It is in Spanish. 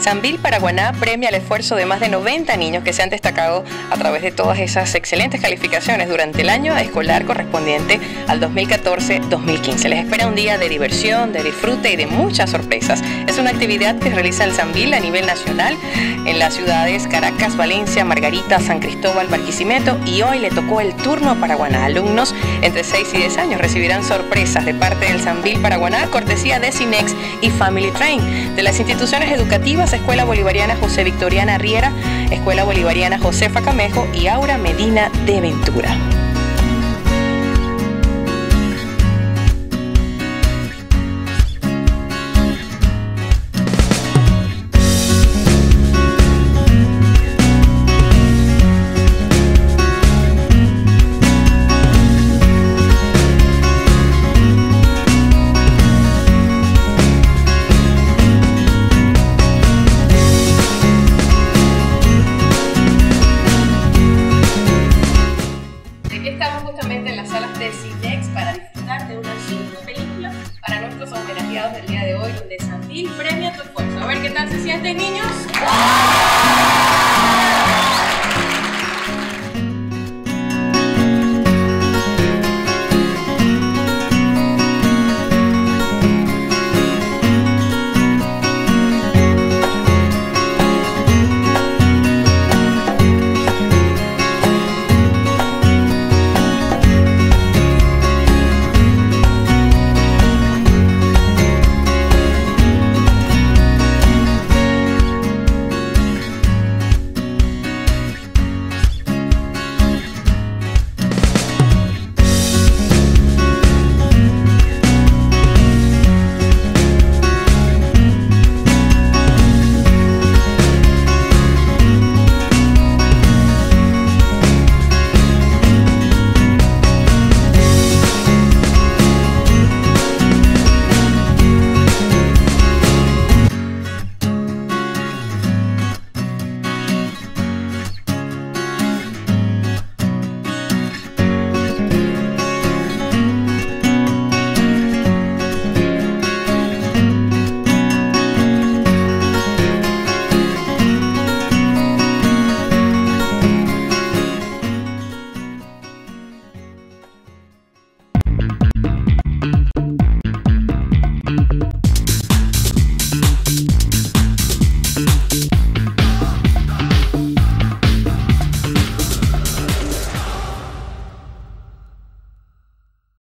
Sanvil Paraguaná premia el esfuerzo de más de 90 niños que se han destacado a través de todas esas excelentes calificaciones durante el año escolar correspondiente al 2014-2015. Les espera un día de diversión, de disfrute y de muchas sorpresas. Es una actividad que realiza el Sanvil a nivel nacional en las ciudades Caracas, Valencia, Margarita, San Cristóbal, Barquisimeto y hoy le tocó el turno a Paraguaná. Alumnos entre 6 y 10 años recibirán sorpresas de parte del Sanvil Paraguaná, cortesía de Cinex y Family Train, de las instituciones educativas Escuela Bolivariana José Victoriana Riera, Escuela Bolivariana Josefa Camejo y Aura Medina de Ventura. Estamos justamente en las salas de Cinex para disfrutar de una cinco película para nuestros homenajeados del día de hoy, donde Santil premia tu esfuerzo. A ver qué tal se sienten, niños.